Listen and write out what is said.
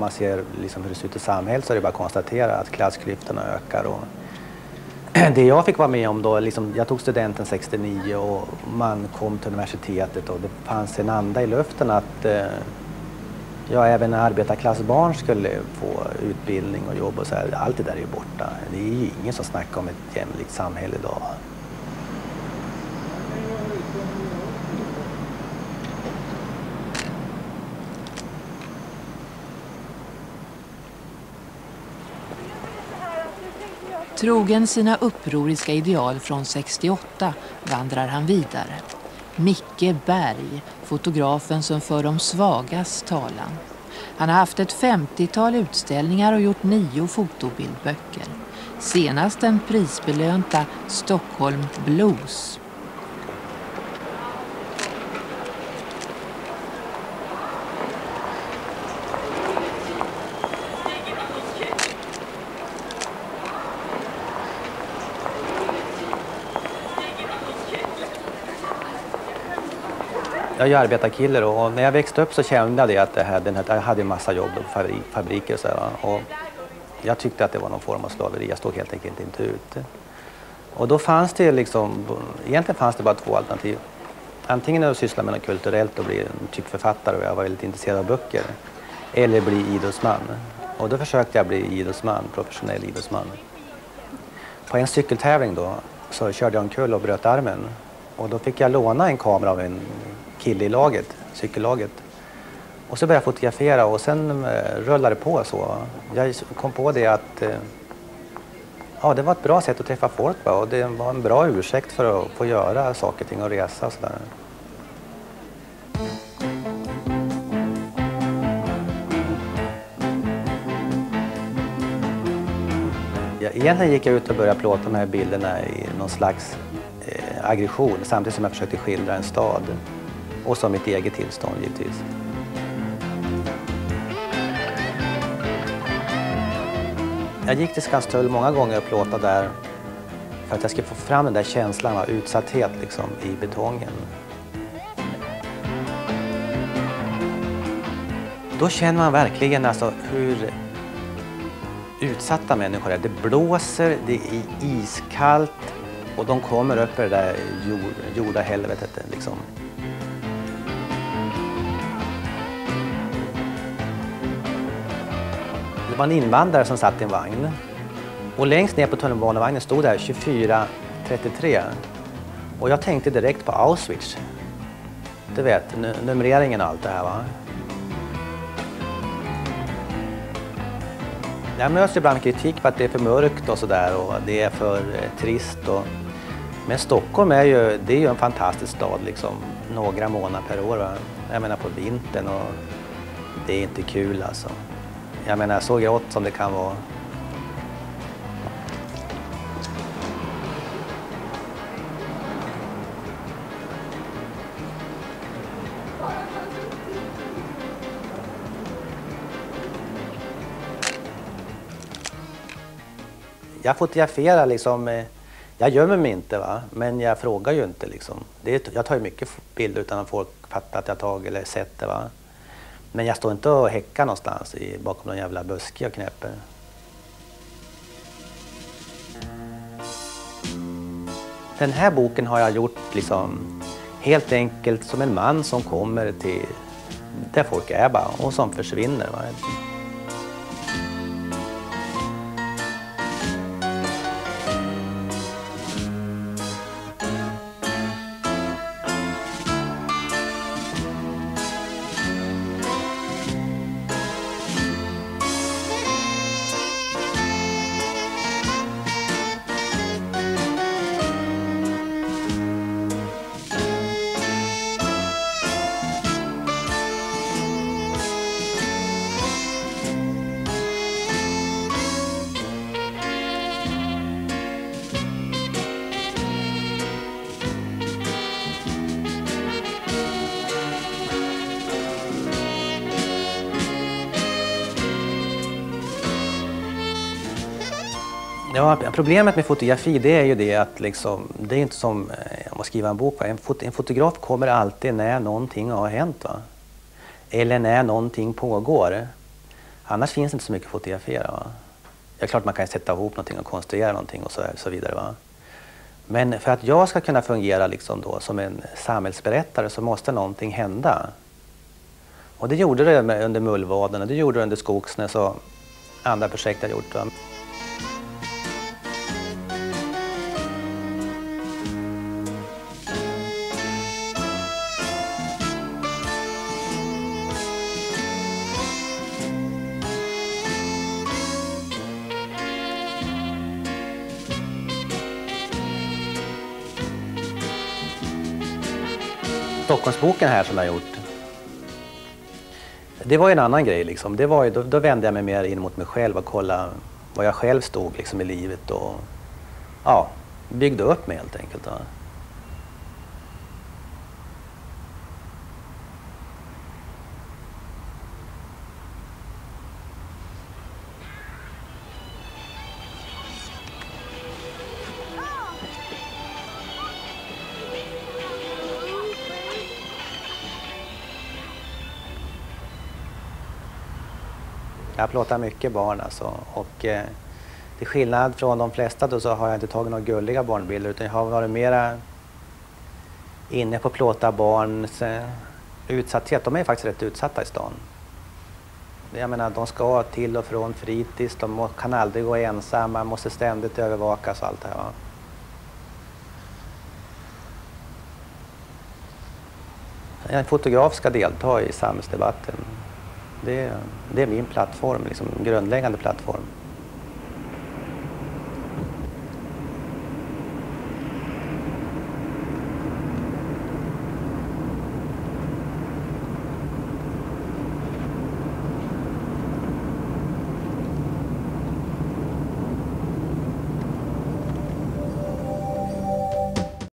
om man ser liksom hur det ser ut i samhället så är det bara att konstatera att klassklyftorna ökar. Och det jag fick vara med om då, liksom, jag tog studenten 69 och man kom till universitetet och det fanns en anda i luften att eh, ja, även arbetarklassbarn skulle få utbildning och jobb och så här. Allt det där är ju borta. Det är ju ingen som snackar om ett jämlikt samhälle idag. Trogen sina upproriska ideal från 68 vandrar han vidare. Micke Berg, fotografen som för de svagas talan. Han har haft ett 50-tal utställningar och gjort nio fotobildböcker. Senast den prisbelönta Stockholm Blues. Jag är ju arbetarkille då, och när jag växte upp så kände jag det att det här, den här, jag hade en massa jobb på fabrik, fabriker och så här, och jag tyckte att det var någon form av slaveri. Jag stod helt enkelt inte ute. Och då fanns det liksom, egentligen fanns det bara två alternativ. Antingen att syssla med något kulturellt och bli en typ författare och jag var väldigt intresserad av böcker. Eller bli idrottsman. Och då försökte jag bli idrottsman, professionell idrottsman. På en cykeltävling då så körde jag omkull och bröt armen. Och då fick jag låna en kamera av en kille i laget, cykellaget. Och så började jag fotografera och sen eh, rullade det på så. Jag kom på det att eh, ja, det var ett bra sätt att träffa folk va? och det var en bra ursäkt för att få göra saker och ting och resa och sådär. Egentligen gick jag ut och började plåta de här bilderna i någon slags eh, aggression samtidigt som jag försökte skildra en stad och så mitt eget tillstånd givetvis. Jag gick till Skanstull många gånger och plåtade där för att jag skulle få fram den där känslan av utsatthet liksom, i betongen. Då känner man verkligen alltså hur utsatta människor är. Det blåser, det är iskallt och de kommer upp i det där jord, jorda helvetet. Liksom. Var en invandrare som satt i en vagn. Och längst ner på tunnelbanevagnen stod det 2433. Och jag tänkte direkt på Auschwitz. Du vet, numreringen och allt det här va. Jag möts ibland kritik på att det är för mörkt och sådär och det är för eh, trist. Och... Men Stockholm är ju, det är ju en fantastisk stad liksom, några månader per år. Va? Jag menar på vintern och det är inte kul alltså. Jag menar så grått som det kan vara. Jag fotograferar liksom, eh, jag gömmer mig inte va, men jag frågar ju inte liksom. Det, jag tar ju mycket bilder utan att folk fattar att jag tagit eller sett det va. Men jag står inte och häckar någonstans i, bakom någon jävla buske och knäpper. Den här boken har jag gjort liksom helt enkelt som en man som kommer till där folk är bara och som försvinner. Va? Ja, problemet med fotografi det är ju det att liksom, det är inte som eh, att skriva en bok. En, fot en, fotograf kommer alltid när någonting har hänt. Va? Eller när någonting pågår. Annars finns det inte så mycket att fotografera. Va? Ja, klart man kan sätta ihop någonting och konstruera någonting och så, så vidare. Va? Men för att jag ska kunna fungera liksom då, som en samhällsberättare så måste någonting hända. Och det gjorde det under Mullvaden och det gjorde det under Skogsnäs och andra projekt jag gjort. Va? Stockholmsboken här som jag har gjort. Det var ju en annan grej. Liksom. Det var ju, då, då vände jag mig mer in mot mig själv och kollade var jag själv stod liksom, i livet och ja, byggde upp mig helt enkelt. Ja. Jag plåtar mycket barn alltså. Och, eh, till skillnad från de flesta då så har jag inte tagit några gulliga barnbilder utan jag har varit mera inne på att plåta barns eh, utsatthet. De är faktiskt rätt utsatta i stan. Jag menar, de ska till och från fritids, de kan aldrig gå ensamma, måste ständigt övervakas och allt det här. Va? En fotograf ska delta i samhällsdebatten. Det, det är min plattform, liksom, grundläggande plattform.